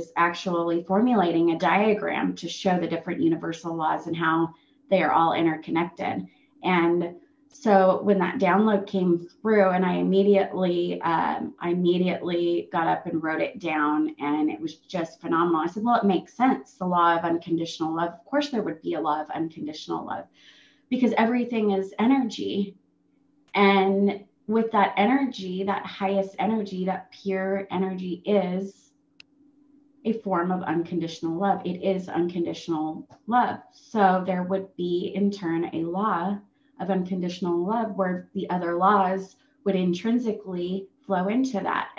was actually formulating a diagram to show the different universal laws and how they are all interconnected. And so when that download came through and i immediately um, i immediately got up and wrote it down and it was just phenomenal. I said well it makes sense the law of unconditional love. Of course there would be a law of unconditional love because everything is energy. And with that energy that highest energy that pure energy is a form of unconditional love it is unconditional love so there would be in turn a law of unconditional love where the other laws would intrinsically flow into that. And